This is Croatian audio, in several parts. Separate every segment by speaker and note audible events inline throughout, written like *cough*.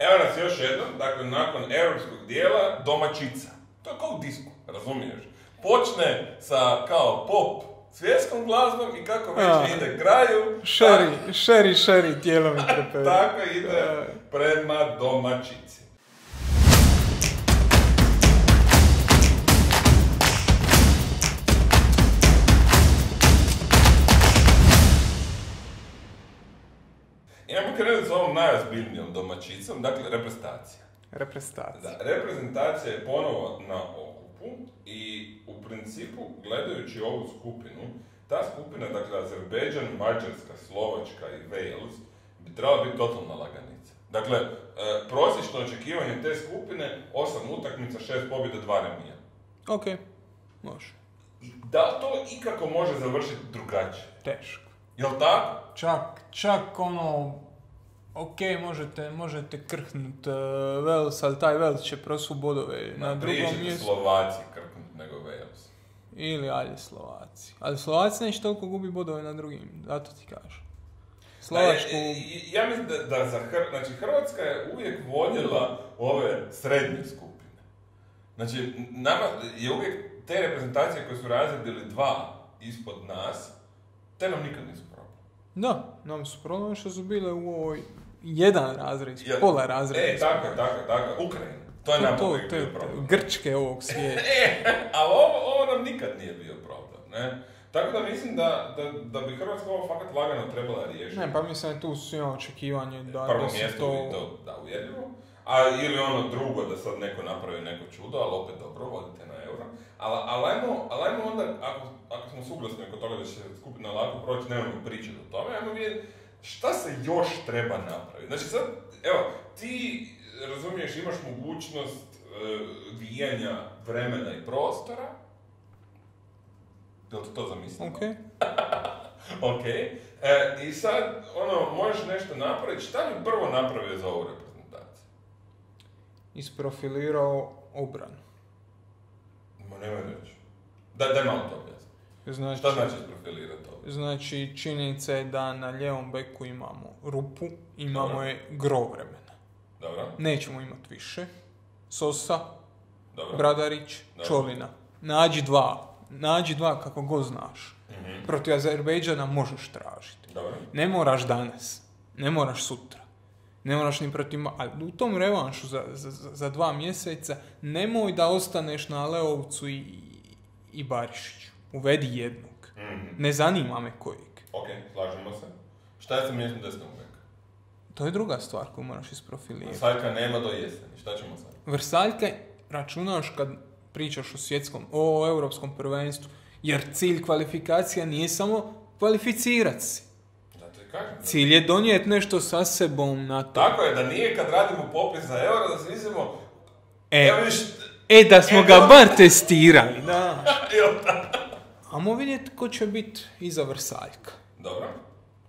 Speaker 1: Evo nas još jednom, dakle, nakon europskog dijela, domaćica. To je kao u disku, razumiješ? Počne sa kao pop svjetskom glazbom i kako već
Speaker 2: A.
Speaker 1: ide kraju,
Speaker 2: Šeri, šeri, šeri, mi trpe. *laughs*
Speaker 1: tako ide prema domaćici. S ovom najozbiljnijom domaćicom, dakle reprezentacija.
Speaker 2: Reprezentacija.
Speaker 1: Da, reprezentacija je ponovo na okupu i u principu gledajući ovu skupinu, ta skupina, dakle Azerbejdžan, Mađarska, Slovačka i Wales, bi trebala biti totalna laganica. Dakle, e, prosječno očekivanje te skupine, osam utakmica, šest pobjeda, dva remija.
Speaker 2: Ok, može.
Speaker 1: I da li to ikako može završiti drugačije?
Speaker 2: Teško.
Speaker 1: Jel tako?
Speaker 2: Čak, čak ono, ok, možete, možete krhnut uh, Wales, ali taj Wales će prosu bodove na
Speaker 1: Prije
Speaker 2: drugom mjestu.
Speaker 1: Slovaci krknut nego Wales.
Speaker 2: Ili ajde Slovaci. Ali Slovaci neće toliko gubi bodove na drugim, zato ti kažem. Slovačku...
Speaker 1: Da, e, ja mislim da, da za Hr... znači Hrvatska je uvijek voljela ove srednje skupine. Znači, nama je uvijek te reprezentacije koje su razredili dva ispod nas, te nam nikad nisu problem.
Speaker 2: Da, nam su problem što su bile u ovoj jedan razred,
Speaker 1: Ja-
Speaker 2: pola razreda.
Speaker 1: E, tako je, tako je, tako je. Ukrajina. To je
Speaker 2: to,
Speaker 1: nam
Speaker 2: to,
Speaker 1: uvijek bio
Speaker 2: te
Speaker 1: problem.
Speaker 2: Grčke ovog svijeta. *laughs*
Speaker 1: E, ali ovo, ovo nam nikad nije bio problem, ne? Tako da mislim da, da, da bi Hrvatska ovo fakat lagano trebala riješiti.
Speaker 2: Ne, pa mislim da tu su ima očekivanje da,
Speaker 1: prvo
Speaker 2: da se to...
Speaker 1: to, da, uvjerljivo. A ili ono drugo, da sad neko napravi neko čudo, ali opet dobro, vodite na euro. Ali, ali, ajmo, ali ajmo onda, ako, ako smo suglasni oko toga da će skupina lako proći, nemojmo pričati o tome, ajmo vidjeti šta se još treba napraviti. Znači sad, evo, ti razumiješ, imaš mogućnost e, vijanja vremena i prostora. Jel to zamislimo?
Speaker 2: Ok. *laughs*
Speaker 1: Ok. E, I sad, ono, možeš nešto napraviti. Šta bi prvo napravio za ovu reprezentaciju?
Speaker 2: Isprofilirao obranu.
Speaker 1: Ma nemoj reći. Da, daj malo to.
Speaker 2: Znači,
Speaker 1: Šta znači isprofilirati to?
Speaker 2: Znači, činjenica je da na lijevom beku imamo rupu, imamo
Speaker 1: Dobro.
Speaker 2: je gro vremena.
Speaker 1: Dobro?
Speaker 2: Nećemo imati više. Sosa,
Speaker 1: Dobro.
Speaker 2: Bradarić,
Speaker 1: Dobro.
Speaker 2: Čolina. Nađi dva. Nađi dva kako god znaš.
Speaker 1: Mhm.
Speaker 2: Protiv Azerbejdžana možeš tražiti.
Speaker 1: Dobro.
Speaker 2: Ne moraš danas. Ne moraš sutra. Ne moraš ni protiv... Ali u tom revanšu za, za, za- za dva mjeseca nemoj da ostaneš na Leovcu i, i Barišiću. Uvedi jednog.
Speaker 1: Mhm.
Speaker 2: Ne zanima me kojeg.
Speaker 1: Ok, slažemo se. Šta je sa mjestom desnog beka?
Speaker 2: To je druga stvar koju moraš isprofilirati.
Speaker 1: Sajka nema do jeseni. Šta ćemo sad?
Speaker 2: Vrsaljke računaš kad pričaš o svjetskom, o europskom prvenstvu, jer cilj kvalifikacija nije samo kvalificirati se.
Speaker 1: Kažem.
Speaker 2: Cilj je donijeti nešto sa sebom na to.
Speaker 1: Tako je, da nije kad radimo popis za euro, da se mislimo...
Speaker 2: E,
Speaker 1: Evo vidiš...
Speaker 2: e, da smo
Speaker 1: e,
Speaker 2: ga bar testirali, *laughs* da. Amo vidjeti ko će biti iza Vrsaljka.
Speaker 1: Dobro.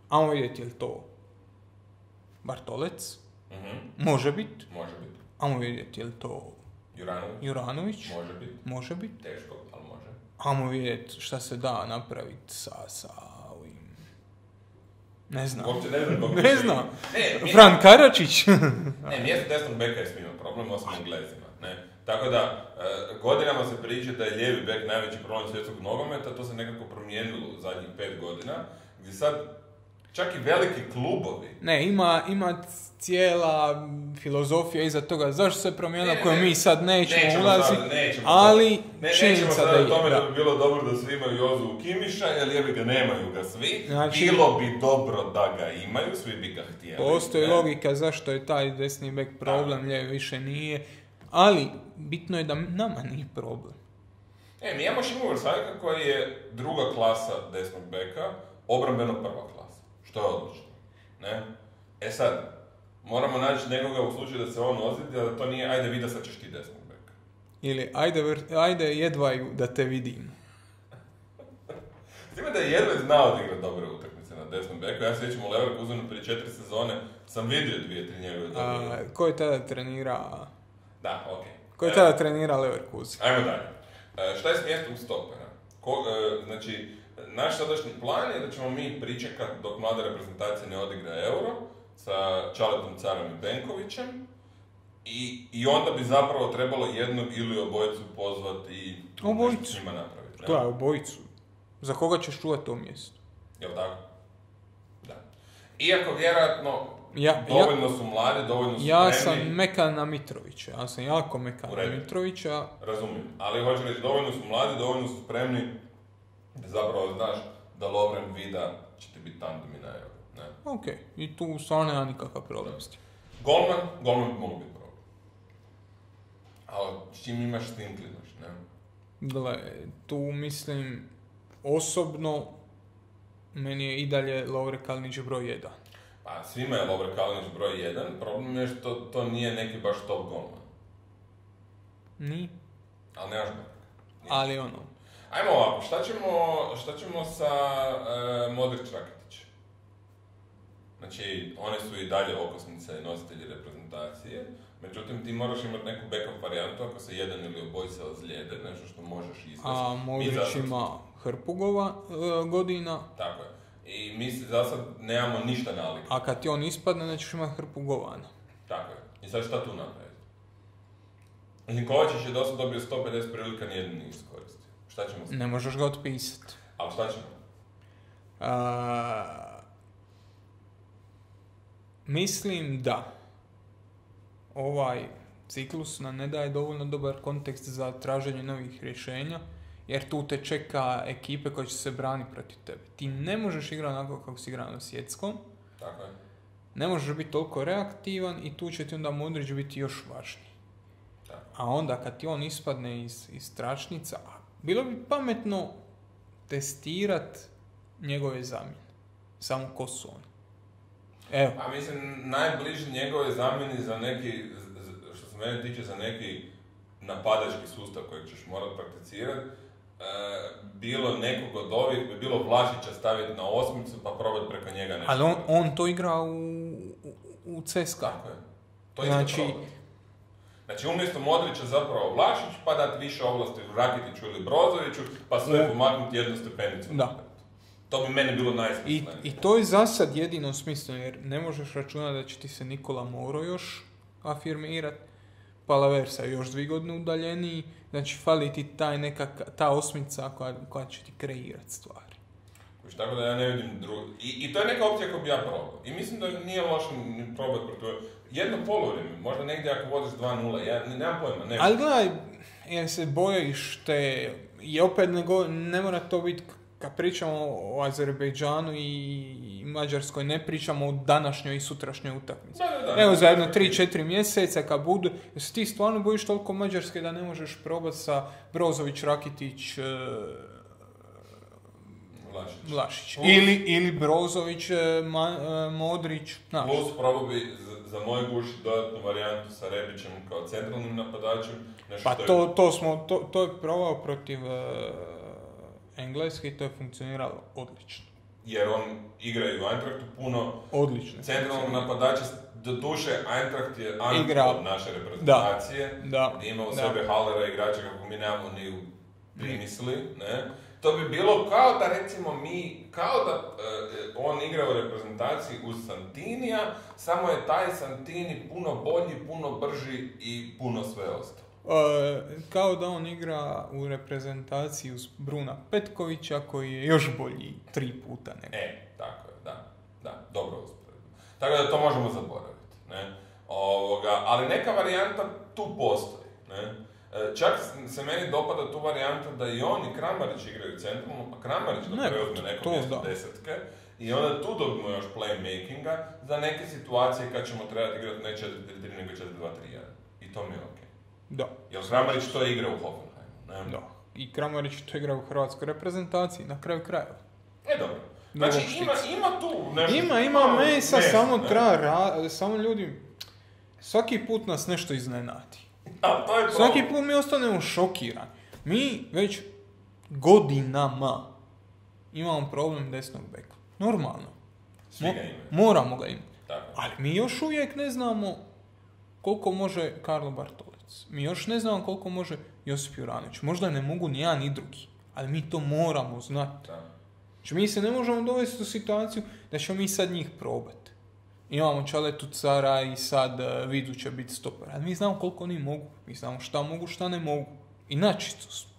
Speaker 2: Amo vidjeti je li to Bartolec,
Speaker 1: Mhm.
Speaker 2: može biti.
Speaker 1: Može biti.
Speaker 2: Amo vidjeti je li to
Speaker 1: Juranović?
Speaker 2: Juranović,
Speaker 1: Može biti.
Speaker 2: može biti.
Speaker 1: Teško, ali može.
Speaker 2: Amo vidjeti šta se da napraviti sa, sa ovim... Ne znam.
Speaker 1: Uopće ne znam *laughs*
Speaker 2: Ne znam.
Speaker 1: Ne,
Speaker 2: Fran Karačić. *laughs*
Speaker 1: Ne, mjesto desnog beka je svima problem, osim Englezima. Ne? Tako da, e, godinama se priča da je lijevi bek najveći problem svjetskog nogometa, to se nekako promijenilo u zadnjih pet godina, gdje sad čak i veliki klubovi
Speaker 2: ne, ima, ima cijela filozofija iza toga. Zašto se promijenilo koju mi sad nećemo,
Speaker 1: nećemo
Speaker 2: ulaziti, ali
Speaker 1: ne,
Speaker 2: činjenica
Speaker 1: sad
Speaker 2: da
Speaker 1: o
Speaker 2: je.
Speaker 1: tome da.
Speaker 2: da.
Speaker 1: bi bilo dobro da svi imaju Jozu Kimiša, jer jebi ga nemaju ga svi.
Speaker 2: Znači-
Speaker 1: bilo bi dobro da ga imaju, svi bi ga htjeli.
Speaker 2: Postoji
Speaker 1: ne?
Speaker 2: logika zašto je taj desni bek problem, lijevi više nije. Ali, bitno je da nama nije problem.
Speaker 1: E, mi imamo Šimu Vrsaljka koji je druga klasa desnog beka, obrambeno prva klasa. Što je odlično. Ne? E sad, moramo naći nekoga u slučaju da se on ozljedi, a da to nije, ajde vidi sad ćeš ti desnog beka.
Speaker 2: Ili, ajde, vr- ajde jedvaju da te vidim. *laughs*
Speaker 1: S time da je jedva znao odigrati dobre utakmice na desnom beku. Ja se sjećam u Leverkusenu prije četiri sezone, sam vidio dvije, tri njegove dobre
Speaker 2: A, ko je tada trenira...
Speaker 1: Da, okej.
Speaker 2: Ko je
Speaker 1: E,
Speaker 2: tada trenira Leverkusen?
Speaker 1: Ajmo dalje. E, šta je s mjestom stopera? Ko, e, znači, naš sadašnji plan je da ćemo mi pričekati dok mlada reprezentacija ne odigra euro sa Čaletom Carom i Benkovićem I, I onda bi zapravo trebalo jednog ili obojicu pozvati i
Speaker 2: Obojicu.
Speaker 1: nešto s njima napraviti. ne?
Speaker 2: Gle, obojicu. Za koga ćeš čuvati to mjesto?
Speaker 1: Jel tako? Da. Iako vjerojatno
Speaker 2: Ja, ja,
Speaker 1: dovoljno su mladi, dovoljno su
Speaker 2: ja sam
Speaker 1: spremni,
Speaker 2: mekan na Mitrovića. Ja sam jako mekan na. Mitrovića.
Speaker 1: razumijem. Ali hoću reći, dovoljno su mladi, dovoljno su spremni da zapravo znaš da Lovren Vida će ti biti tandem i na euro. Ne?
Speaker 2: Ok, i tu stvarno nema nikakav problem s tim.
Speaker 1: Golman, golman bi mogao biti problem. Ali s čim imaš s tim ne?
Speaker 2: Gle, tu mislim, osobno, meni je i dalje Lovre Kalinić broj 1.
Speaker 1: Pa svima je Lovre Kalinić broj 1, problem je što to nije neki baš top golman.
Speaker 2: Ni,
Speaker 1: Ali nemaš ga.
Speaker 2: ali ono,
Speaker 1: Ajmo ovako, šta ćemo, šta ćemo sa e, Modrić Rakitić? Znači, one su i dalje okosnice i nositelji reprezentacije, međutim ti moraš imati neku backup varijantu ako se jedan ili obojica ozlijede, nešto što možeš izvesti.
Speaker 2: a Modrić ima hrpu e, godina,
Speaker 1: Tako je. I mi se za sad nemamo ništa nalika.
Speaker 2: a kad ti on ispadne, nećeš imati hrpu govana.
Speaker 1: Tako je. I sad šta tu napraviti? Mislim, Kovačić je dosta dobio 150 prilika, nijednu nije iskoristio. Šta ćemo s
Speaker 2: Ne možeš ga otpisati.
Speaker 1: Ali šta ćemo?
Speaker 2: A, mislim da ovaj ciklus nam ne daje dovoljno dobar kontekst za traženje novih rješenja, jer tu te čeka ekipe koje će se braniti protiv tebe. Ti ne možeš igrati onako kako si igrao na svjetskom,
Speaker 1: Tako je.
Speaker 2: ne možeš biti toliko reaktivan i tu će ti onda Modrić biti još važniji.
Speaker 1: Tako.
Speaker 2: A onda kad ti on ispadne iz, iz tračnica, bilo bi pametno testirat njegove zamjene. Samo ko su oni. Evo,
Speaker 1: A mislim, najbliži njegove zamjeni za neki, što se mene tiče, za neki napadački sustav kojeg ćeš morat prakticirati, bilo nekog od ovih, bi bilo Vlašića staviti na osmicu pa probati preko njega nešto.
Speaker 2: ali on, on to igra u, u, u CSKA.
Speaker 1: Tako je. To
Speaker 2: Znači-
Speaker 1: problem. Znači, umjesto Modrića zapravo Vlašić, pa dati više ovlasti Rakitiću ili Brozoviću, pa sve
Speaker 2: U-
Speaker 1: pomaknuti jednu stepenicu.
Speaker 2: Da.
Speaker 1: To bi meni bilo
Speaker 2: I,
Speaker 1: najsmislenije.
Speaker 2: I to je za sad jedino smisleno, jer ne možeš računati da će ti se Nikola Moro još afirmirat, Palaversa još dvije godine udaljeniji, znači fali ti taj nekak, ta osmica koja, koja će ti kreirat stvari.
Speaker 1: Kužiš, tako da ja ne vidim drugo. I, I to je neka opcija koju bi ja probao. I mislim da nije loše ni probati protiv... Jedno polovrijeme, možda negdje ako vodiš 2-0, ja ne- nemam pojma, ne
Speaker 2: Ali gledaj, jer se bojiš te, i opet ne, go, ne mora to biti, kad pričamo o Azerbejdžanu i Mađarskoj, ne pričamo o današnjoj i sutrašnjoj utakmici.
Speaker 1: Da, da, da.
Speaker 2: Evo za jedno 3-4 mjeseca kad budu, jer se ti stvarno bojiš toliko Mađarske da ne možeš probati sa Brozović, Rakitić, e,
Speaker 1: Vlašić.
Speaker 2: Ili, ili Brozović, e, Ma- e, Modrić, znaš.
Speaker 1: Plus probao bi za, za moj guš dodatnu varijantu sa Rebićem kao centralnim napadačem. Nešto
Speaker 2: Pa
Speaker 1: je-
Speaker 2: to, to, smo, to, to je probao protiv e, Engleske i to je funkcioniralo odlično.
Speaker 1: Jer on igra i u Eintrachtu puno
Speaker 2: Odlično.
Speaker 1: centralnog napadača. Do duše, Eintracht je
Speaker 2: Igra-
Speaker 1: underdog naše reprezentacije.
Speaker 2: Da.
Speaker 1: gdje ima u
Speaker 2: Da.
Speaker 1: sebe Hallera igrača kako mi nemamo ni u primisli, ne? To bi bilo kao da recimo mi, kao da e, on igra u reprezentaciji uz Santinija, samo je taj Santini puno bolji, puno brži i puno sve ostalo.
Speaker 2: E, kao da on igra u reprezentaciji uz Bruna Petkovića koji je još bolji tri puta nego.
Speaker 1: E, tako je, da, da, dobro usporedno. Tako da to možemo zaboraviti, ne? Ovoga, ali neka varijanta tu postoji, ne? E, Čak se meni dopada tu varijanta da i on i Kramarić igraju centralno, pa Kramarić da
Speaker 2: Ne,
Speaker 1: preuzme neko
Speaker 2: to
Speaker 1: mjesto
Speaker 2: da.
Speaker 1: desetke i onda tu dobimo još playmakinga za neke situacije kad ćemo trebati igrati ne 4-3 nego 4-2-3-1. I to mi je okej.
Speaker 2: Da,
Speaker 1: Jer Kramarić to igra u Hoffenheimu, ne?
Speaker 2: da. I Kramarić to igra u hrvatskoj reprezentaciji, na kraju krajeva.
Speaker 1: E, dobro. Znači, ima, ima tu nešto.
Speaker 2: Ima, ima mesa,
Speaker 1: mesa,
Speaker 2: samo
Speaker 1: ne?
Speaker 2: treba, ra- samo ljudi, svaki put nas nešto iznenadi.
Speaker 1: A, to je problem.
Speaker 2: Svaki put mi ostanemo šokirani. Mi već godinama imamo problem desnog beka. Normalno. Mo- moramo ga imati. Ali mi još uvijek ne znamo koliko može Karlo Bartolec. Mi još ne znamo koliko može Josip Juranović. Možda ne mogu ni jedan ni drugi. Ali mi to moramo znati. Znači mi se ne možemo dovesti u situaciju da ćemo mi sad njih probati. Imamo Čaletu Cara i sad uh, Vidu će biti stoper. A mi znamo koliko oni mogu. Mi znamo šta mogu, šta ne mogu. I načisto smo.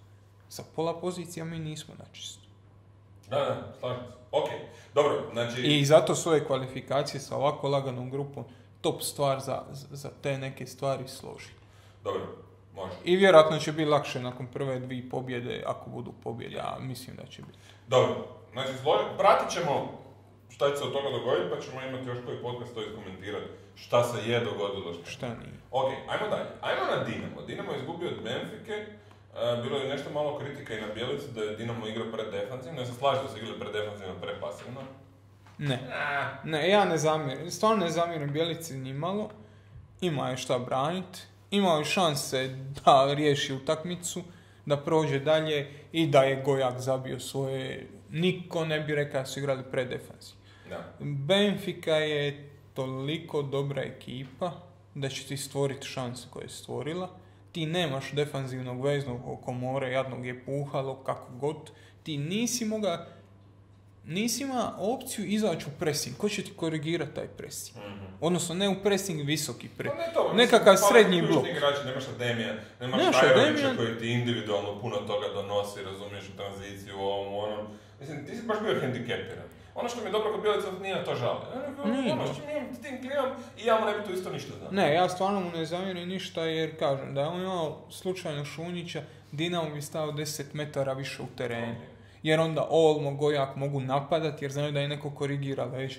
Speaker 2: Sa pola pozicija mi nismo načisto.
Speaker 1: Da, da, slažem se. Ok, dobro, znači...
Speaker 2: I zato su ove kvalifikacije sa ovako laganom grupom top stvar za, za te neke stvari složi.
Speaker 1: Dobro, može.
Speaker 2: I vjerojatno će biti lakše nakon prve dvije pobjede, ako budu pobjede, ja mislim da će biti.
Speaker 1: Dobro, znači pratit ćemo šta će se od toga dogoditi, pa ćemo imati još koji podcast to iskomentirati šta se je dogodilo. Šta.
Speaker 2: Šta nije?
Speaker 1: Ok, ajmo dalje. Ajmo na Dinamo. Dinamo je izgubio od Benfike. E, bilo je nešto malo kritika i na Bjelici da je Dinamo igrao predefanzivno. Ja se slažem da su igrali predefanzivno, prepasivno.
Speaker 2: Ne.
Speaker 1: Ah,
Speaker 2: Ne, ja ne zamjerim, stvarno ne zamjerim Bjelici ni malo. Ima je šta braniti, imao je šanse da riješi utakmicu, da prođe dalje i da je Gojak zabio svoje... Niko ne bi rekao da su igrali predefanzivno.
Speaker 1: da.
Speaker 2: Benfica je toliko dobra ekipa da će ti stvoriti šanse koje je stvorila. Ti nemaš defanzivnog veznog oko more, jadnog je puhalo, kako god. Ti nisi moga, nisi ima opciju izaći u pressing. Ko će ti korigirati taj pressing?
Speaker 1: Mhm.
Speaker 2: Odnosno ne u pressing, visoki
Speaker 1: Pa
Speaker 2: pressing.
Speaker 1: ne to,
Speaker 2: Nekakav
Speaker 1: mislim,
Speaker 2: srednji
Speaker 1: ključni
Speaker 2: blok.
Speaker 1: igrači, nemaš Ademija, nemaš
Speaker 2: Nemaš Ademija.
Speaker 1: koji ti individualno puno toga donosi, razumiješ u tranziciju, u ovom, onom. Mislim, ti si baš bio hendikepiran. Ono što mi je dobro kod Bjelica nije na to
Speaker 2: Nije.
Speaker 1: ono, imam, s tim klimam i ja mu ne bi tu isto ništa znao.
Speaker 2: Ne, ja stvarno mu ne zamjerim ništa jer kažem da je on imao slučajno Šunjića, Dinamo bi stao 10 metara više u terenu. Jer onda Olmo, Gojak mogu napadat jer znaju da je neko korigira već.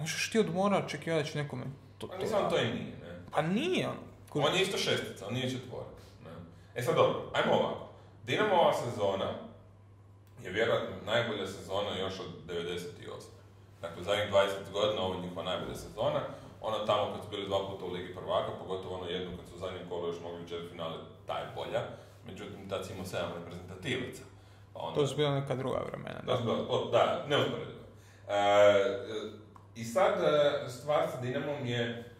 Speaker 2: Možeš ti od mora očekivati da će nekome to,
Speaker 1: Pa
Speaker 2: to
Speaker 1: nisam to i nije, ne.
Speaker 2: Pa nije on. Kur-
Speaker 1: On je isto šestica, on nije četvorak. Ne. E sad dobro, ajmo ovako. Dinamova sezona je vjerojatno najbolja sezona još od 98. Dakle, zadnjih 20 godina ovo je njihova najbolja sezona. Ono tamo kad su bili dva puta u Ligi prvaka, pogotovo ono jednu kad su u zadnjem kolu još mogli u četvrtfinale, ta je bolja. Međutim, tad si imao 7 reprezentativaca. Pa onda,
Speaker 2: To su bila neka druga vremena.
Speaker 1: da,
Speaker 2: Da.
Speaker 1: o, da, neusporedivo. E, I sad e, stvar sa Dinamom je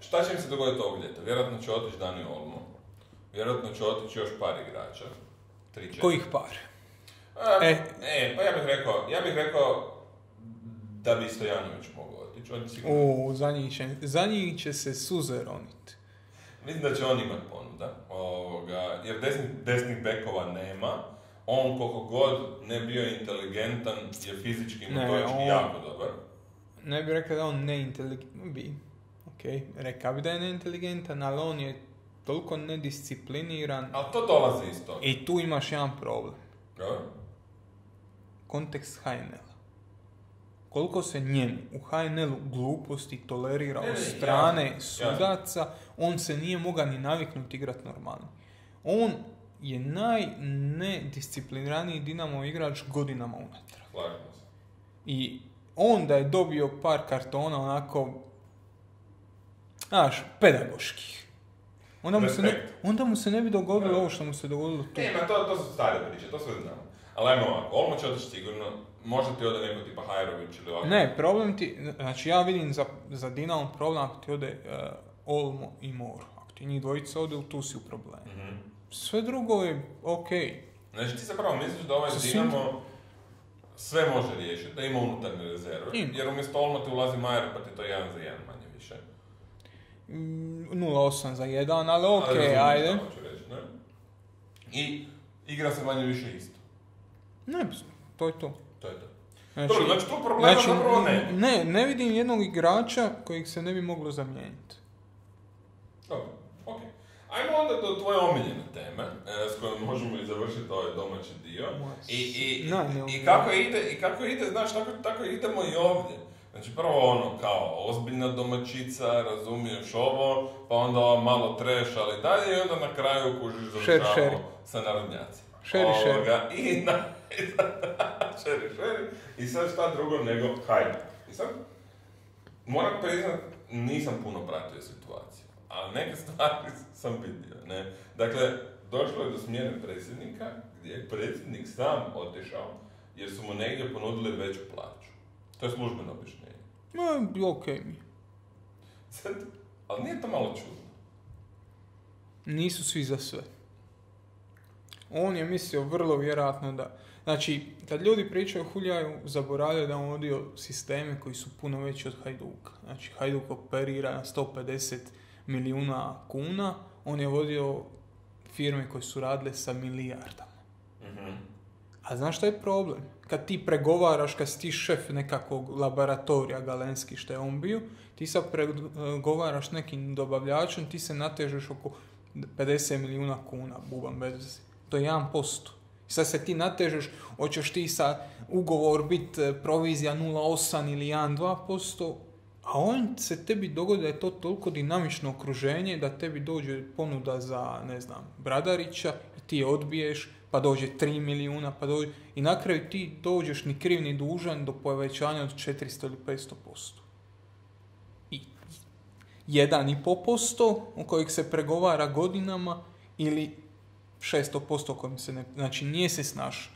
Speaker 1: šta će im se dogoditi ovog ljeta? Vjerojatno će otići Dani Olmo, vjerojatno će otići još par igrača. Tri.
Speaker 2: Kojih par?
Speaker 1: E,
Speaker 2: E.
Speaker 1: e, pa ja bih rekao, ja bih rekao da bi Stojanović mogao otići. On sigurno,
Speaker 2: U, za njih će, za njih će se suze ronit.
Speaker 1: Mislim da će on imati ponuda, ovoga, jer desnih, desnih bekova nema. On koliko god ne bio inteligentan je fizički i motorički
Speaker 2: on-
Speaker 1: jako dobar.
Speaker 2: Ne bi rekao da on neinteligentan, bi, ok, rekao bi da je neinteligentan, ali on je toliko nediscipliniran
Speaker 1: Ali to dolazi iz toga.
Speaker 2: i tu imaš jedan problem.
Speaker 1: Dobro?
Speaker 2: kontekst HNL-a. Koliko se njemu u HNL-u gluposti tolerira od strane
Speaker 1: jasno, jasno.
Speaker 2: sudaca, on se nije mogao ni naviknuti igrati normalno. On je najnediscipliniraniji Dinamo igrač godinama unatrag.
Speaker 1: Se.
Speaker 2: I on da je dobio par kartona onako, znaš, pedagoških. Onda mu, se ne, onda mu se ne bi dogodilo ovo što mu se dogodilo tu.
Speaker 1: Ne, ma to, to su stare priče, to sve znamo. Ali ajmo ovako, Olmo će otići sigurno, možda ti ode neko tipa Hajrović ili ovako.
Speaker 2: Ne, problem ti, znači ja vidim za, za Dinamo problem ako ti ode eh, Olmo i Moro. Ako ti njih dvojica ode, tu si u problemu.
Speaker 1: Mhm.
Speaker 2: Sve drugo je ok.
Speaker 1: Znači ti zapravo misliš da ovaj
Speaker 2: Sa svim-
Speaker 1: Dinamo sve može riješiti, da ima unutarnje rezerve,
Speaker 2: Ima.
Speaker 1: jer umjesto Olmo ti ulazi Majer pa ti to jedan za jedan manje više.
Speaker 2: Mm, 0-8 za 1, ali ok,
Speaker 1: Ali razumiješ
Speaker 2: ajde.
Speaker 1: hoću reći, ne? I igra se manje više isto.
Speaker 2: Ne, to je to.
Speaker 1: To je to.
Speaker 2: Znači,
Speaker 1: Dobro, znači tu problema
Speaker 2: znači,
Speaker 1: zapravo ne.
Speaker 2: ne, ne vidim jednog igrača kojeg se ne bi moglo zamijeniti.
Speaker 1: Dobro, ok. Ajmo onda do tvoje omiljene teme, e, s kojom možemo i završiti ovaj domaći dio. I, i,
Speaker 2: Ne,
Speaker 1: i, i kako ide, i kako ide, znaš, tako, tako idemo i ovdje. Znači prvo ono, kao ozbiljna domaćica, razumiješ ovo, pa onda malo treš, ali dalje i onda na kraju kužiš završavamo sa narodnjacima.
Speaker 2: Šeri, šeri.
Speaker 1: I na, *laughs* šeri, šeri. I sad šta drugo nego hajde. I sad, moram priznat, nisam puno pratio situaciju, ali neke stvari *laughs* sam vidio, ne. Dakle, došlo je do smjene predsjednika, gdje je predsjednik sam otišao, jer su mu negdje ponudili veću plaću. To je službeno objašnjenje.
Speaker 2: Ma, ok mi.
Speaker 1: Sad, ali nije to malo čudno.
Speaker 2: Nisu svi za sve. On je mislio vrlo vjerojatno da... Znači, kad ljudi pričaju o Huljaju, zaboravljaju da je on vodio sisteme koji su puno veći od Hajduka. Znači, Hajduk operira na 150 milijuna kuna, on je vodio firme koje su radile sa milijardama.
Speaker 1: Mhm.
Speaker 2: A znaš šta je problem? Kad ti pregovaraš, kad si ti šef nekakvog laboratorija galenski što je on bio, ti sad pregovaraš nekim dobavljačem, ti se natežeš oko 50 milijuna kuna, bubam bez. To je 1%. Sad se ti natežeš, hoćeš ti sa ugovor biti provizija 0,8 ili 1,2%, a on se tebi dogodi da je to toliko dinamično okruženje da tebi dođe ponuda za, ne znam, Bradarića i ti je odbiješ, pa dođe 3 milijuna, pa dođe... I na kraju ti dođeš ni kriv ni dužan do povećanja od 400 ili 500%. I 1,5% u kojeg se pregovara godinama ili 600% kojim se ne... Znači nije se snašao.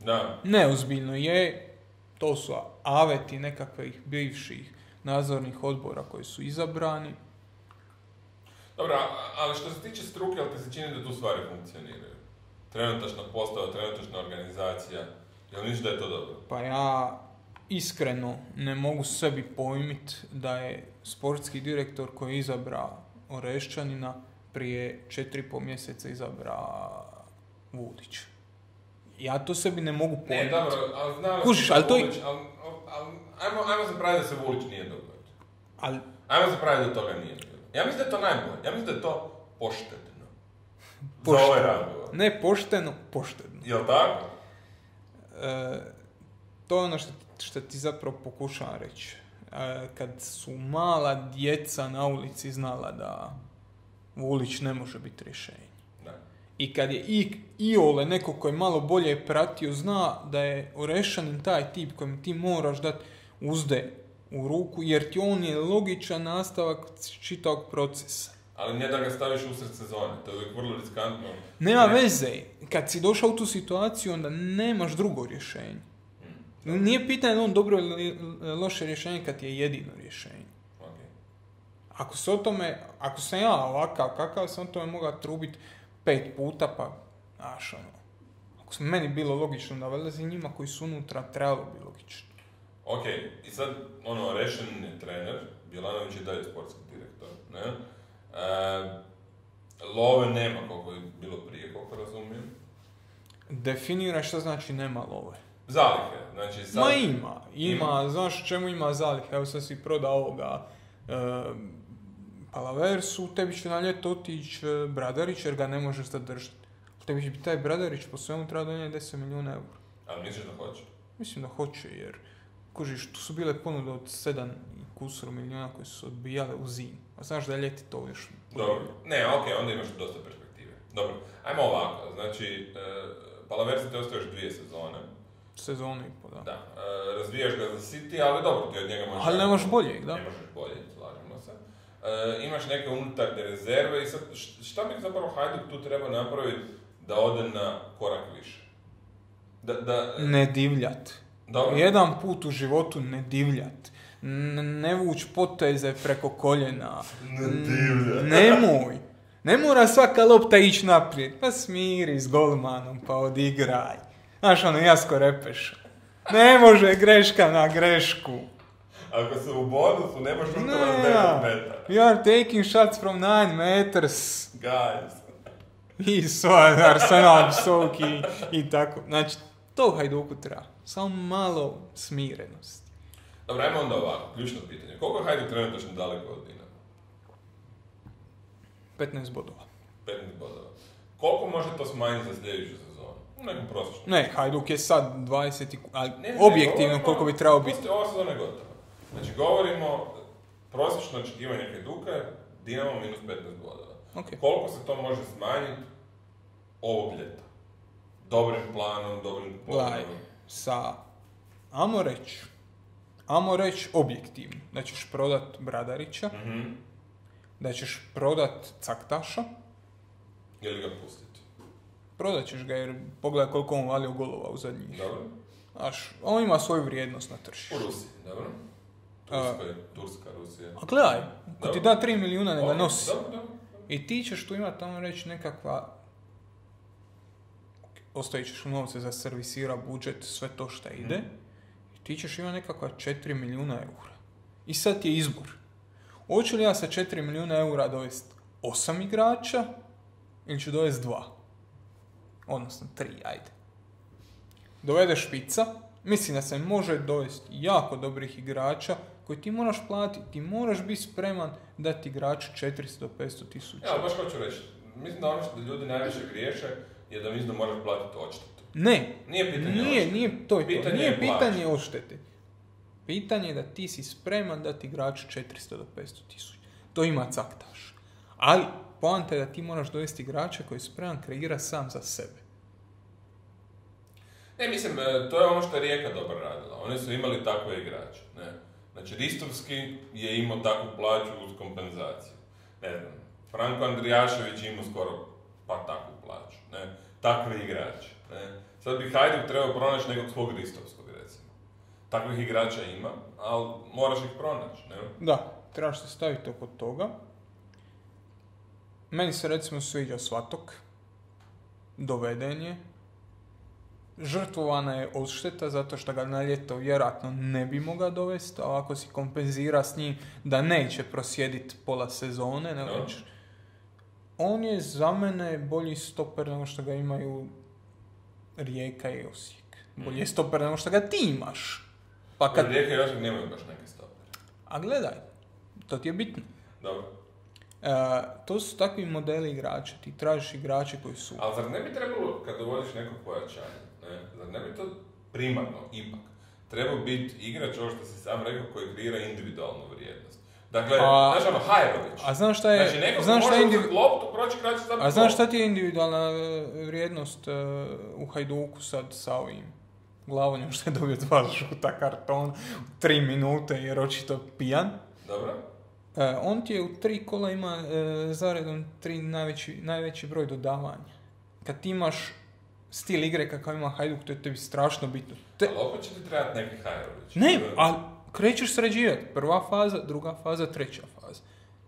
Speaker 1: Da.
Speaker 2: Neozbiljno je, to su aveti nekakvih bivših nadzornih odbora koji su izabrani.
Speaker 1: Dobro, a- ali što se tiče struke, ali ti se čini da tu stvari funkcioniraju? Trenutačna postava, trenutačna organizacija, jel misliš da je to dobro?
Speaker 2: Pa ja iskreno ne mogu sebi pojmit da je sportski direktor koji je izabrao Orešćanina prije četiri i pol mjeseca izabrao Vudić. Ja to sebi ne mogu pojmit.
Speaker 1: Ne, dobro, ali znam...
Speaker 2: Kužiš, ali to
Speaker 1: Vulić, ali, ali, ajmo, ajmo se praviti da se Vulić nije dogodio.
Speaker 2: Ali
Speaker 1: Ajmo se praviti da toga nije bilo. Ja mislim da je to najbolje. Ja mislim da je to poštetno. *laughs* Za
Speaker 2: Pošteno.
Speaker 1: ovaj razgovor.
Speaker 2: ne pošteno, pošteno.
Speaker 1: Jel tako?
Speaker 2: E, to je ono što, što ti zapravo pokušavam reći. E, kad su mala djeca na ulici znala da Vulić ne može biti rješenje.
Speaker 1: Da.
Speaker 2: I kad je i, Iole, neko koji je malo bolje pratio, zna da je Orešanin taj tip kojem ti moraš dati uzde u ruku, jer ti on je logičan nastavak čitavog procesa.
Speaker 1: Ali ne da ga staviš usred sezone, to je uvijek vrlo riskantno.
Speaker 2: Nema
Speaker 1: Ne.
Speaker 2: veze. Kad si došao u tu situaciju, onda nemaš drugo rješenje. Nije pitanje on dobro ili loše rješenje kad je jedino rješenje. Ako se o tome, ako sam ja ovakav, kakav sam o tome mogao trubit pet puta, pa, znaš, ono, ako smo meni bilo logično da valjda i njima koji su unutra trebalo bi logično.
Speaker 1: Ok, i sad, ono, Rešen je trener, Bjelanović je dalje sportski direktor, ne? E, love nema koliko je bilo prije, koliko razumijem.
Speaker 2: Definira što znači nema love.
Speaker 1: Zalihe, znači sad...
Speaker 2: Ma ima, ima, znaš čemu ima zalihe, evo sad si prodao ovoga e, Palaversu, tebi će na ljeto otići e, Bradarić jer ga ne možeš zadržati. Tebi će bi taj Bradarić po svemu treba donijeti 10 milijuna eura.
Speaker 1: Ali misliš da hoće?
Speaker 2: Mislim da hoće jer kužiš, tu su bile ponude od 7 i kusur milijuna koje su se odbijale u zimu. A znaš da je ljeti to još...
Speaker 1: Dobro. Ne, ok, onda imaš dosta perspektive. Dobro, ajmo ovako, znači, e, Palaversi te ostaje još dvije sezone.
Speaker 2: Sezonu i po, da.
Speaker 1: Da, e, razvijaš ga za City, ali dobro, ti od njega možeš...
Speaker 2: Ali nemaš boljeg, da?
Speaker 1: Ne možeš. E, imaš neke unutarnje rezerve i sad, šta bi zapravo Hajduk tu treba napraviti da ode na korak više? Da, da,
Speaker 2: Ne divljat.
Speaker 1: dobro,
Speaker 2: Jedan put u životu ne divljat. N- ne vuć poteze preko koljena.
Speaker 1: Ne divljat.
Speaker 2: N- Nemoj. Ne mora svaka lopta ići naprijed. Pa smiri s golmanom, pa odigraj. Znaš ono, jasko repeš. Ne može greška na grešku.
Speaker 1: Ako se u bonusu nemaš šutova s
Speaker 2: Ne,
Speaker 1: 9
Speaker 2: ja.
Speaker 1: metara.
Speaker 2: You are taking shots from 9 meters.
Speaker 1: Guys.
Speaker 2: I so Arsenal visok i, tako. Znači, to Hajduku treba. Samo malo smirenosti.
Speaker 1: Dobro, ajmo onda ovako, ključno pitanje. Koliko je Hajduk trenutačno daleko od Dinama?
Speaker 2: 15 bodova.
Speaker 1: 15 bodova. Koliko može to smanjiti za sljedeću sezonu? U nekom prosječnom.
Speaker 2: Ne, Hajduk je sad 20, i- ali
Speaker 1: Ne, ne,
Speaker 2: objektivno
Speaker 1: govorimo-
Speaker 2: koliko bi trebao biti.
Speaker 1: Ova sezona je gotova. Znači, govorimo prosječno očekivanje Hajduka je Dinamo minus 15 bodova.
Speaker 2: Ok.
Speaker 1: Koliko se to može smanjiti ovog ljeta? Dobrim planom, dobrim planom.
Speaker 2: sa, amo reći, amo reći objektivno, da ćeš prodat Bradarića,
Speaker 1: Mhm.
Speaker 2: da ćeš prodat Caktaša,
Speaker 1: Ili ga pustiti.
Speaker 2: prodat ćeš ga jer pogledaj koliko on valio golova u zadnjih.
Speaker 1: Dobro?
Speaker 2: Znaš, on ima svoju vrijednost na
Speaker 1: U
Speaker 2: tržištu.
Speaker 1: Rusiji, dobro? Turska, je- Turska, Rusija.
Speaker 2: A gledaj, ko ti da 3 milijuna nego
Speaker 1: Ok,
Speaker 2: nosi.
Speaker 1: Dobro, dobro.
Speaker 2: I ti ćeš tu imati tamo reći nekakva ostavit ćeš novce za servisira, budžet, sve to šta ide. I ti ćeš imati nekakva 4 milijuna eura. I sad je izbor. Hoću li ja sa 4 milijuna eura dovesti 8 igrača ili ću dovesti 2? Odnosno 3, ajde. Dovedeš špica, mislim da se može dovesti jako dobrih igrača koji ti moraš platiti. Ti moraš biti spreman dati igraču 400 do 500 tisuća.
Speaker 1: Ja, baš hoću reći. Mislim da ono što ljudi najviše griješe je da mislim da moraš platiti odštetu.
Speaker 2: Ne,
Speaker 1: Nije pitanje
Speaker 2: nije,
Speaker 1: odštete.
Speaker 2: nije, to je to.
Speaker 1: Pitanje
Speaker 2: Nije
Speaker 1: je plaće.
Speaker 2: pitanje odštete. Pitanje je da ti si spreman dati igraču 400 do 500 tisuća. To ima caktaš. Ali, poanta je da ti moraš dovesti igrača koji je spreman kreira sam za sebe.
Speaker 1: Ne, mislim, e, to je ono što je Rijeka dobro radila. Oni su imali takve igrače. Ne? Znači, Ristovski je imao takvu plaću uz kompenzaciju. Ne znam, Franko Andrijašević je imao skoro pa takvu plaću. Ne? Takvi igrači. Ne? Sad bi Hajduk trebao pronaći nekog svog Ristovskog, recimo. Takvih igrača ima, ali moraš ih pronaći. Ne?
Speaker 2: Da, trebaš se staviti oko toga. Meni se recimo sviđa Svatok. Doveden je. Žrtvovana je odšteta zato što ga na ljeto vjerojatno ne bi mogao dovesti, a ako si kompenzira s njim da neće prosjediti pola sezone,
Speaker 1: Da.
Speaker 2: će- On je za mene bolji stoper nego što ga imaju Rijeka i Osijek. Bolji je stoper nego što ga ti imaš. Pa kad...
Speaker 1: Rijeka i Osijek nemaju baš neke stope.
Speaker 2: A gledaj, to ti je bitno.
Speaker 1: Dobro.
Speaker 2: E, to su takvi modeli igrača. Ti tražiš igrače koji su...
Speaker 1: Ali zar ne bi trebalo, kad dovodiš neko pojačanje, ne, zar ne bi to primarno, ipak, trebao biti igrač, ovo što si sam rekao, koji kreira individualnu vrijednost. Dakle,
Speaker 2: A-
Speaker 1: znaš ono, Hajrović.
Speaker 2: A znaš šta je...
Speaker 1: Znači, neko
Speaker 2: znaš šta je indivi-
Speaker 1: uzeti loptu, proći kraće zabiti
Speaker 2: A znaš šta ti je individualna e, vrijednost e, u Hajduku sad sa ovim glavonjem što je dobio dva žuta kartona u tri minute jer očito pijan?
Speaker 1: Dobro?
Speaker 2: E, on ti je u tri kola ima e, zaredom tri najveći, najveći broj dodavanja. Kad ti imaš stil igre kakav ima Hajduk, to je tebi strašno bitno. Te,
Speaker 1: Ali opet će ti trebati neki Hajrović.
Speaker 2: Ne, ali krećeš sređivati. Prva faza, druga faza, treća faza.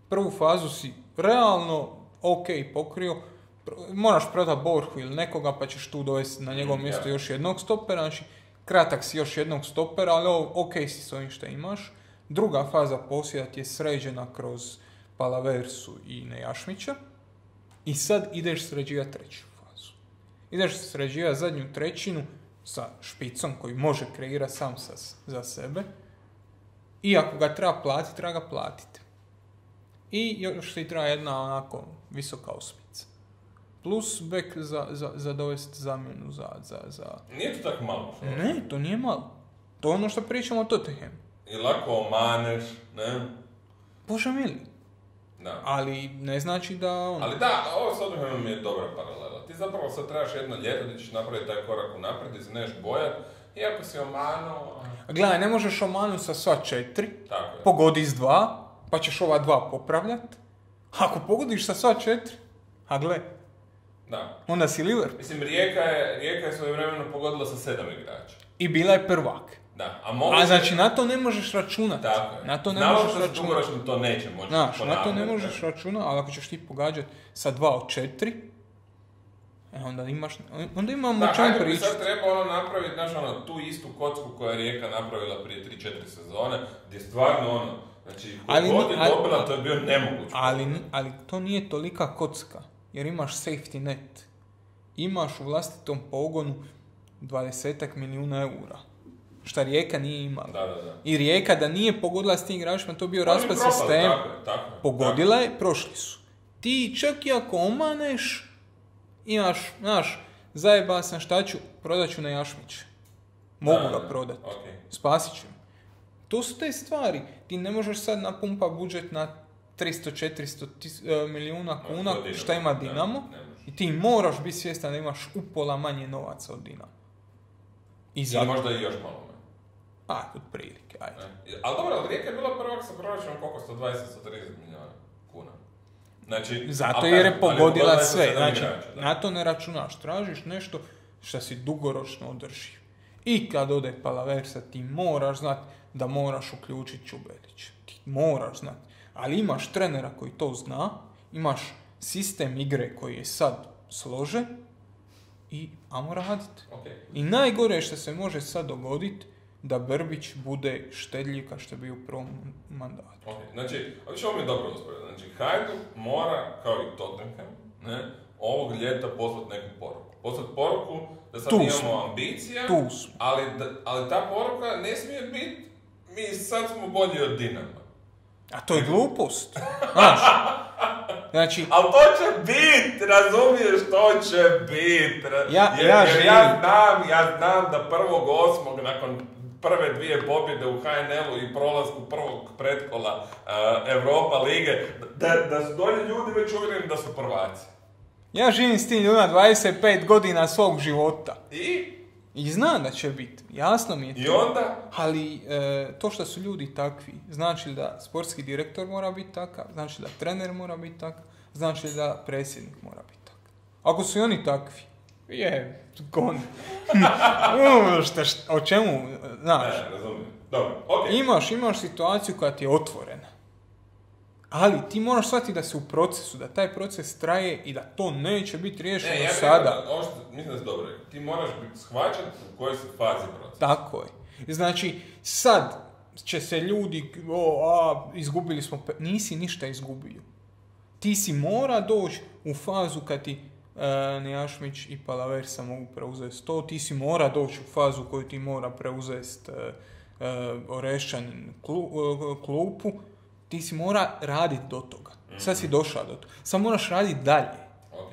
Speaker 2: Prvu fazu si realno ok pokrio, moraš prodati Borhu ili nekoga pa ćeš tu dovesti na njegovo
Speaker 1: Mm,
Speaker 2: mjesto još jednog stopera, znači kratak si još jednog stopera, ali ok si s ovim što imaš. Druga faza posjeda je sređena kroz Palaversu i Nejašmića i sad ideš sređivati treću. Ideš sređivati zadnju trećinu sa špicom koji može kreirati sam sa, za sebe. I ako ga treba platiti, treba ga platiti. I još ti treba jedna onako visoka osmica. Plus bek za, za, za dovesti zamjenu za, za, za...
Speaker 1: Nije to tako malo. što?
Speaker 2: Ne, to nije malo. To je ono što pričamo o Tottenhamu.
Speaker 1: I lako omaneš, ne?
Speaker 2: Bože mili.
Speaker 1: Da.
Speaker 2: Ali ne znači da... On...
Speaker 1: Ali da, ovo s Tottenhamom je dobra paralela. Zapravo sad trebaš jedno ljeto gdje ćeš napraviti taj korak unaprijed, gdje se neš bojat. I ako si omano,
Speaker 2: Gledaj, ne možeš omanu sa sva četiri,
Speaker 1: tako je.
Speaker 2: pogodi s dva, pa ćeš ova dva popravljat. Ako pogodiš sa sva četiri, a gle,
Speaker 1: Da.
Speaker 2: onda si Liverpool.
Speaker 1: Mislim, Rijeka je, Rijeka je svojevremeno pogodila sa sedam igrača.
Speaker 2: I bila je prvak.
Speaker 1: Da, a
Speaker 2: znači na to ne možeš računati.
Speaker 1: Tako je.
Speaker 2: Na to ne
Speaker 1: Znamo
Speaker 2: možeš računati.
Speaker 1: to neće moći
Speaker 2: Znaš, na to ne možeš računati, ali ako ćeš ti pogađati sa dva od četiri, e, onda imaš, onda imamo
Speaker 1: Da,
Speaker 2: čemu pričati.
Speaker 1: sad treba ono napraviti, znaš, ono, tu istu kocku koju je Rijeka napravila prije 3-4 sezone, gdje stvarno ono, znači,
Speaker 2: Ali
Speaker 1: god je
Speaker 2: ali-
Speaker 1: dobila, to je bio nemoguć.
Speaker 2: Ali, ali to nije tolika kocka, jer imaš safety net. Imaš u vlastitom pogonu 20 milijuna eura. Šta Rijeka nije imala.
Speaker 1: Da, da, da.
Speaker 2: I Rijeka da nije pogodila s tim igračima, to bi bio raspad sistema.
Speaker 1: Tako je, tako.
Speaker 2: Pogodila je, prošli su. Ti čak i ako omaneš, imaš, znaš, zajeba sam šta ću, prodat ću na Jašmić. Mogu
Speaker 1: Da,
Speaker 2: ga
Speaker 1: da,
Speaker 2: prodat.
Speaker 1: okej.
Speaker 2: Spasit ću. To su te stvari. Ti ne možeš sad napumpa budžet na 300-400 tis- e, milijuna kuna, šta ima Dinamo. I ti moraš biti svjestan da imaš upola manje novaca od Dinamo. I
Speaker 1: I možda i još malo manje.
Speaker 2: A, otprilike, ajde.
Speaker 1: Ne? Ali dobro, ali Rijeka je bila prvak sa proračunom koliko? 120-130 milijuna. Znači,
Speaker 2: Zato
Speaker 1: ali
Speaker 2: jer je
Speaker 1: ali
Speaker 2: pogodila
Speaker 1: je
Speaker 2: sve. Znači,
Speaker 1: igrača,
Speaker 2: na to ne računaš. Tražiš nešto što si dugoročno održiv. I kad ode Palaversa ti moraš znati da moraš uključiti Čubelić. Ti moraš znati. Ali imaš trenera koji to zna, imaš sistem igre koji je sad složen i amo raditi.
Speaker 1: Ok.
Speaker 2: I najgore što se može sad dogoditi da Brbić bude štedljiv kao što je bio u prvom mandatu.
Speaker 1: Ok, znači, ovo mi je dobro usporediti. Znači, Hajduk mora, kao i Tottenham, ne, ovog ljeta poslati neku poruku. Poslati poruku da sad
Speaker 2: Tu
Speaker 1: imamo ambicija,
Speaker 2: Tu
Speaker 1: ali, da, ali ta poruka ne smije biti mi sad smo bolji od Dinama.
Speaker 2: A to je glupost. *laughs* Znaš? Znači,
Speaker 1: Ali to će bit, razumiješ, to će bit.
Speaker 2: Ja-
Speaker 1: jer,
Speaker 2: ja
Speaker 1: jer ja znam, ja znam da prvog osmog, nakon prve dvije pobjede u HNL-u i prolasku prvog pretkola uh, Europa lige, da, da su dolje ljudi već uvjereni da su prvaci.
Speaker 2: ja živim s tim ljudima 25 godina svog života.
Speaker 1: I,
Speaker 2: I znam da će biti. Jasno mi je
Speaker 1: i
Speaker 2: to.
Speaker 1: onda,
Speaker 2: Ali e, to što su ljudi takvi, znači li da sportski direktor mora biti takav, znači li da trener mora biti takav, znači li da predsjednik mora biti takav. Ako su i oni takvi, je, gon. U, *laughs* šta, šta- o čemu, znaš,
Speaker 1: ne, razumijem. Dobro, okej.
Speaker 2: imaš, imaš situaciju koja ti je otvorena. Ali ti moraš shvatiti da si u procesu, da taj proces traje i da to neće biti riješeno
Speaker 1: Ne, ja
Speaker 2: sada.
Speaker 1: ovo što, mislim da si dobro. Ti moraš biti shvaćan u kojoj si fazi procesa.
Speaker 2: Tako je. Znači, sad će se ljudi, o, a, izgubili smo, pe-" nisi ništa izgubio. Ti si mora doći u fazu kad ti Nejašmić i Palaversa mogu preuzeti to, ti si mora doći u fazu koju ti mora preuzeti e, e, Orešćanin klu- e, klupu, ti si mora raditi do toga. Sad si došao do toga. Sad moraš raditi dalje.
Speaker 1: Ok.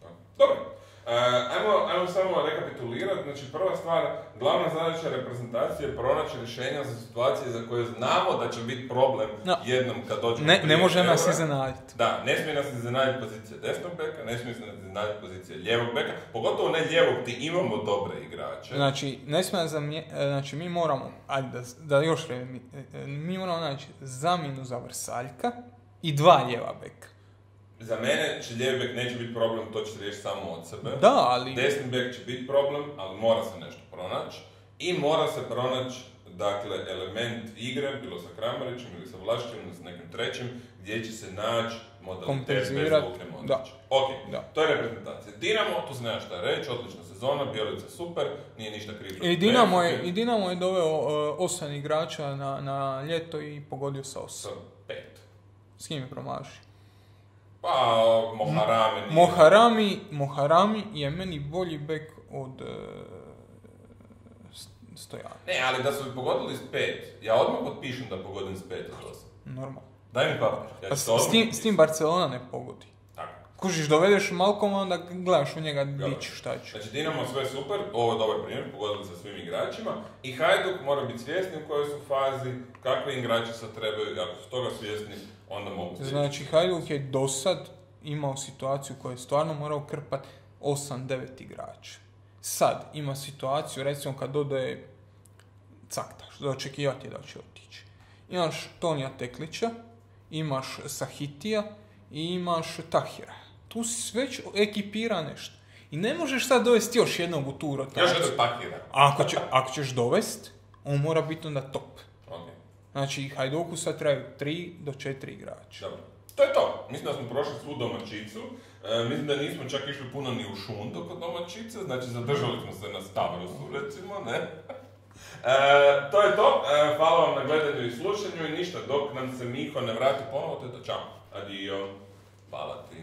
Speaker 1: Dobro. Dobro. E, ajmo, ajmo samo rekapitulirati. Znači, prva stvar, glavna zadaća reprezentacije je pronaći rješenja za situacije za koje znamo da će biti problem
Speaker 2: No.
Speaker 1: jednom kad dođemo
Speaker 2: Ne, ne može nas iznenaditi.
Speaker 1: Da, ne smije nas iznenaditi pozicija desnog beka, ne smije nas iznenaditi pozicija lijevog beka, pogotovo ne lijevog, ti imamo dobre igrače.
Speaker 2: Znači, ne smije zamje... e, znači mi moramo, ajde da, da još mi, e, mi moramo naći zamjenu za Vrsaljka i dva lijeva beka.
Speaker 1: Za mene će lijevi bek neće biti problem, to će riješiti samo od sebe.
Speaker 2: Da, ali
Speaker 1: Desni bek će biti problem, ali mora se nešto pronaći. I mora se pronaći, dakle, element igre, bilo sa Kramarićem ili sa Vlašćem ili sa nekim trećim, gdje će se naći modalitet bez Luke Modrića.
Speaker 2: da.
Speaker 1: Ok,
Speaker 2: Da.
Speaker 1: to je reprezentacija. Dinamo, tu se nema šta reći, odlična sezona, Bjelica super, nije ništa kriv. protiv
Speaker 2: i Dinamo je, i Dinamo je doveo e, osam igrača na, na ljeto i pogodio sa
Speaker 1: Sa
Speaker 2: osam.
Speaker 1: pet.
Speaker 2: S kim je promašio?
Speaker 1: Pa, Moharame nije.
Speaker 2: Moharami, Moharami je meni bolji bek od e, Stojana.
Speaker 1: Ne, ali da su pogodili s pet, ja odmah potpišem da pogodim s pet od osam.
Speaker 2: Normalno.
Speaker 1: Daj mi papir. Ja
Speaker 2: Pa s, s tim, s tim Barcelona ne pogodi. Kužiš, dovedeš Malkoma, onda gledaš u njega di ću, šta ću.
Speaker 1: Znači Dinamo sve super, ovo je dobar primjer, pogodili sa svim igračima i Hajduk mora biti svjesni u kojoj su fazi, kakvi igrači sad trebaju, ako su toga svjesni, onda mogu.
Speaker 2: Znači, Hajduk je do sad imao situaciju koju je stvarno morao krpat 8-9 igrača. Sad ima situaciju, recimo kad dodaje Caktaš, za očekivati je da će otići. Imaš Tonija Teklića, imaš Sahitija i imaš Tahira. Tu si već ekipira nešto. I ne možeš sad dovesti još jednog u tu
Speaker 1: Još
Speaker 2: rotaciju.
Speaker 1: pakira.
Speaker 2: Ako, će, ako ćeš dovest, on mora biti onda top. Znači, Hajduku sad trebaju 3 do 4 igrača.
Speaker 1: dobro. To je to. Mislim da smo prošli svu domaćicu. E, mislim da nismo čak išli puno ni u šundu kod domaćice, znači zadržali smo se na Stavrosu, recimo, ne? E, to je to. E, hvala vam na gledanju i slušanju i ništa, dok nam se Miho ne vrati ponovo, to je to čao. Adio. Hvala ti.